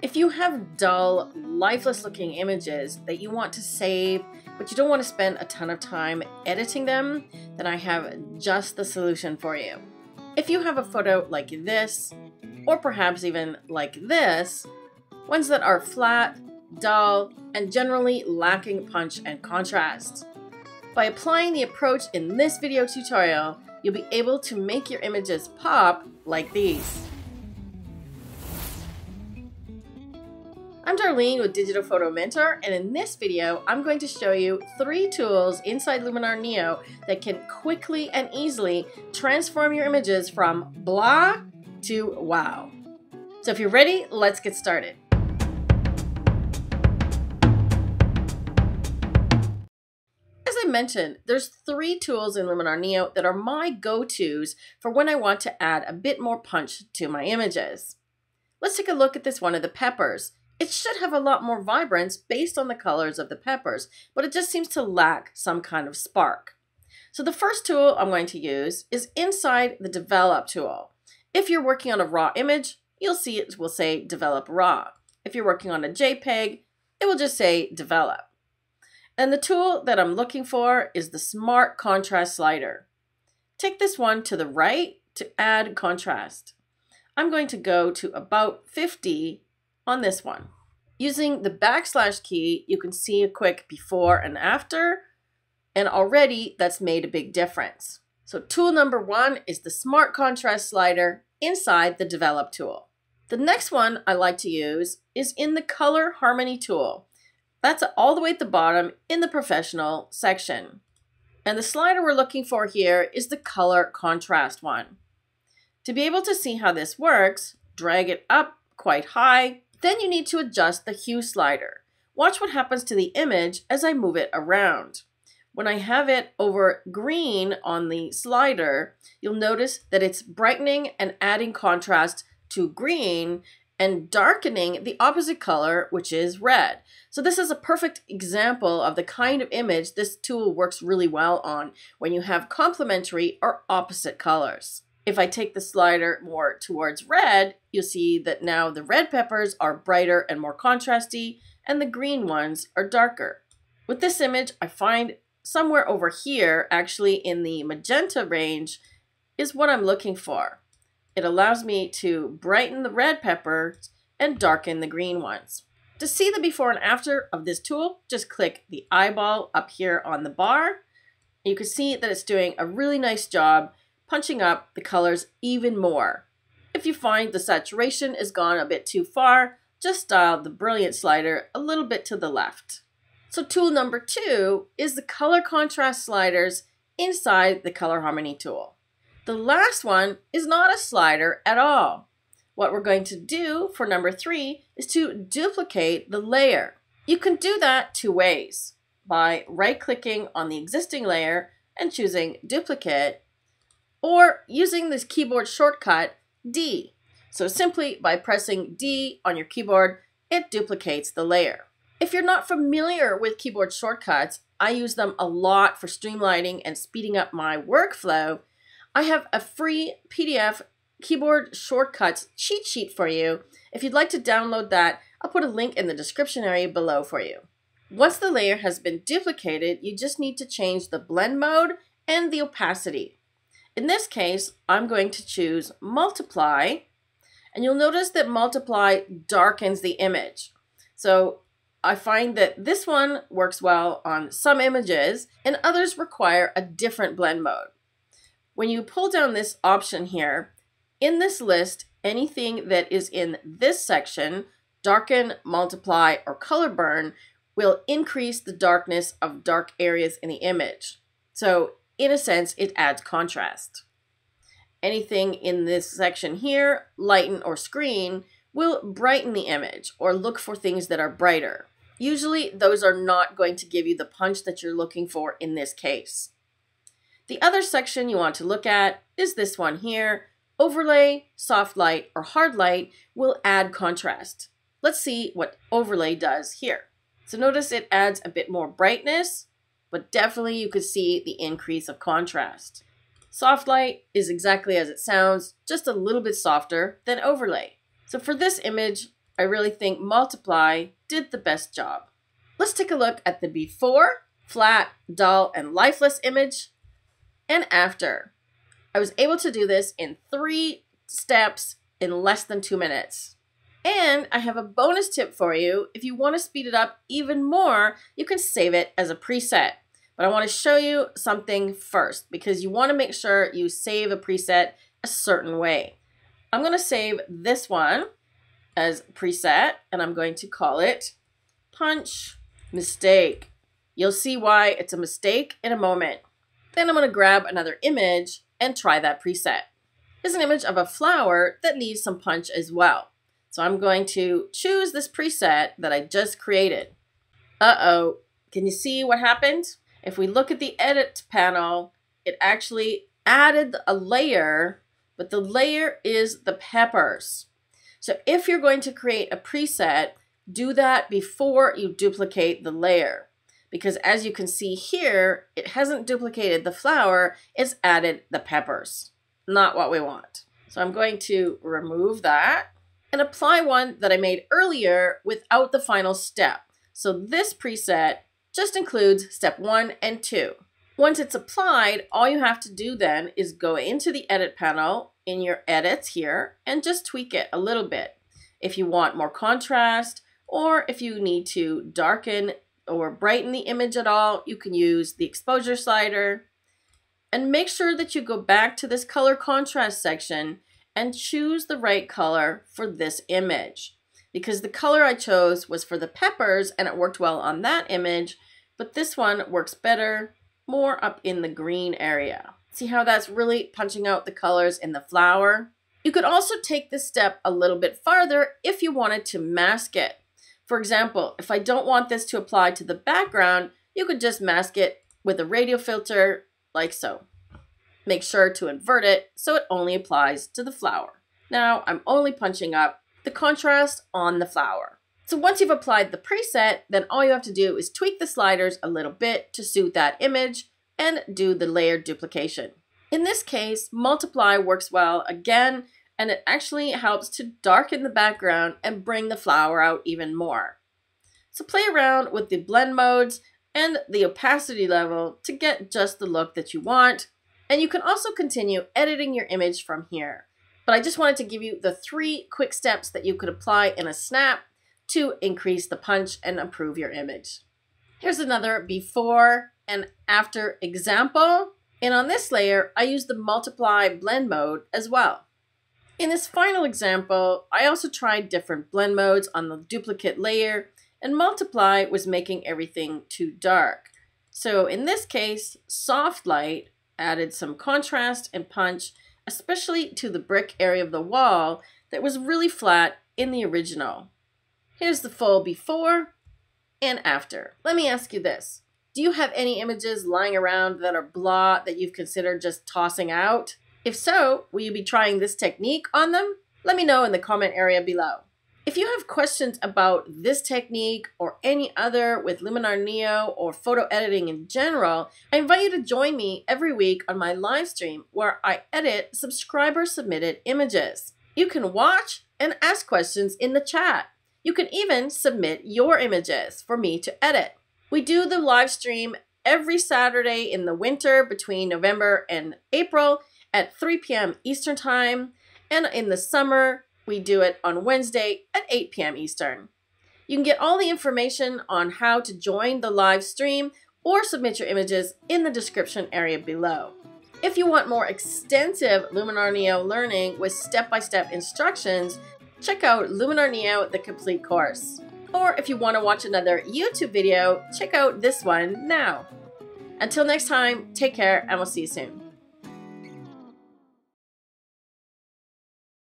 If you have dull, lifeless looking images that you want to save, but you don't want to spend a ton of time editing them, then I have just the solution for you. If you have a photo like this, or perhaps even like this, ones that are flat, dull, and generally lacking punch and contrast. By applying the approach in this video tutorial, you'll be able to make your images pop like these. I'm Darlene with Digital Photo Mentor, and in this video, I'm going to show you three tools inside Luminar Neo that can quickly and easily transform your images from blah to wow. So if you're ready, let's get started. As I mentioned, there's three tools in Luminar Neo that are my go-tos for when I want to add a bit more punch to my images. Let's take a look at this one of the peppers. It should have a lot more vibrance based on the colors of the peppers, but it just seems to lack some kind of spark. So the first tool I'm going to use is inside the Develop tool. If you're working on a raw image, you'll see it will say Develop Raw. If you're working on a JPEG, it will just say Develop. And the tool that I'm looking for is the Smart Contrast Slider. Take this one to the right to add contrast. I'm going to go to about 50 on this one. Using the backslash key, you can see a quick before and after, and already that's made a big difference. So tool number one is the Smart Contrast slider inside the Develop tool. The next one I like to use is in the Color Harmony tool. That's all the way at the bottom in the Professional section. And the slider we're looking for here is the Color Contrast one. To be able to see how this works, drag it up quite high then you need to adjust the hue slider. Watch what happens to the image as I move it around. When I have it over green on the slider, you'll notice that it's brightening and adding contrast to green and darkening the opposite color, which is red. So this is a perfect example of the kind of image this tool works really well on when you have complementary or opposite colors. If I take the slider more towards red, you'll see that now the red peppers are brighter and more contrasty, and the green ones are darker. With this image, I find somewhere over here, actually in the magenta range, is what I'm looking for. It allows me to brighten the red peppers and darken the green ones. To see the before and after of this tool, just click the eyeball up here on the bar. You can see that it's doing a really nice job punching up the colors even more. If you find the saturation is gone a bit too far, just dial the Brilliance slider a little bit to the left. So tool number two is the color contrast sliders inside the color harmony tool. The last one is not a slider at all. What we're going to do for number three is to duplicate the layer. You can do that two ways, by right clicking on the existing layer and choosing duplicate or using this keyboard shortcut D. So simply by pressing D on your keyboard, it duplicates the layer. If you're not familiar with keyboard shortcuts, I use them a lot for streamlining and speeding up my workflow. I have a free PDF keyboard shortcuts cheat sheet for you. If you'd like to download that, I'll put a link in the description area below for you. Once the layer has been duplicated, you just need to change the blend mode and the opacity. In this case, I'm going to choose multiply, and you'll notice that multiply darkens the image. So I find that this one works well on some images, and others require a different blend mode. When you pull down this option here, in this list, anything that is in this section, darken, multiply, or color burn, will increase the darkness of dark areas in the image. So in a sense, it adds contrast. Anything in this section here, lighten or screen, will brighten the image or look for things that are brighter. Usually those are not going to give you the punch that you're looking for in this case. The other section you want to look at is this one here. Overlay, soft light, or hard light will add contrast. Let's see what overlay does here. So notice it adds a bit more brightness but definitely you could see the increase of contrast. Soft light is exactly as it sounds, just a little bit softer than overlay. So for this image, I really think Multiply did the best job. Let's take a look at the before, flat, dull, and lifeless image, and after. I was able to do this in three steps in less than two minutes. And I have a bonus tip for you. If you want to speed it up even more, you can save it as a preset. But I want to show you something first because you want to make sure you save a preset a certain way. I'm going to save this one as preset and I'm going to call it punch mistake. You'll see why it's a mistake in a moment. Then I'm going to grab another image and try that preset. Here's an image of a flower that needs some punch as well. So I'm going to choose this preset that I just created. Uh-oh, can you see what happened? If we look at the edit panel, it actually added a layer, but the layer is the peppers. So if you're going to create a preset, do that before you duplicate the layer. Because as you can see here, it hasn't duplicated the flower, it's added the peppers. Not what we want. So I'm going to remove that and apply one that I made earlier without the final step. So this preset just includes step one and two. Once it's applied, all you have to do then is go into the edit panel in your edits here and just tweak it a little bit. If you want more contrast or if you need to darken or brighten the image at all, you can use the exposure slider. And make sure that you go back to this color contrast section and choose the right color for this image. Because the color I chose was for the peppers and it worked well on that image, but this one works better more up in the green area. See how that's really punching out the colors in the flower? You could also take this step a little bit farther if you wanted to mask it. For example, if I don't want this to apply to the background, you could just mask it with a radial filter like so. Make sure to invert it so it only applies to the flower. Now I'm only punching up the contrast on the flower. So once you've applied the preset, then all you have to do is tweak the sliders a little bit to suit that image and do the layered duplication. In this case, multiply works well again, and it actually helps to darken the background and bring the flower out even more. So play around with the blend modes and the opacity level to get just the look that you want. And you can also continue editing your image from here. But I just wanted to give you the three quick steps that you could apply in a snap to increase the punch and improve your image. Here's another before and after example. And on this layer, I use the multiply blend mode as well. In this final example, I also tried different blend modes on the duplicate layer and multiply was making everything too dark. So in this case, soft light added some contrast and punch, especially to the brick area of the wall that was really flat in the original. Here's the full before and after. Let me ask you this. Do you have any images lying around that are blah that you've considered just tossing out? If so, will you be trying this technique on them? Let me know in the comment area below. If you have questions about this technique or any other with Luminar Neo or photo editing in general, I invite you to join me every week on my live stream where I edit subscriber submitted images. You can watch and ask questions in the chat. You can even submit your images for me to edit. We do the live stream every Saturday in the winter between November and April at 3 p.m. Eastern Time, and in the summer we do it on Wednesday at 8 p.m. Eastern. You can get all the information on how to join the live stream or submit your images in the description area below. If you want more extensive Luminar Neo learning with step-by-step -step instructions, check out Luminar Neo The Complete Course. Or if you want to watch another YouTube video, check out this one now. Until next time, take care and we'll see you soon.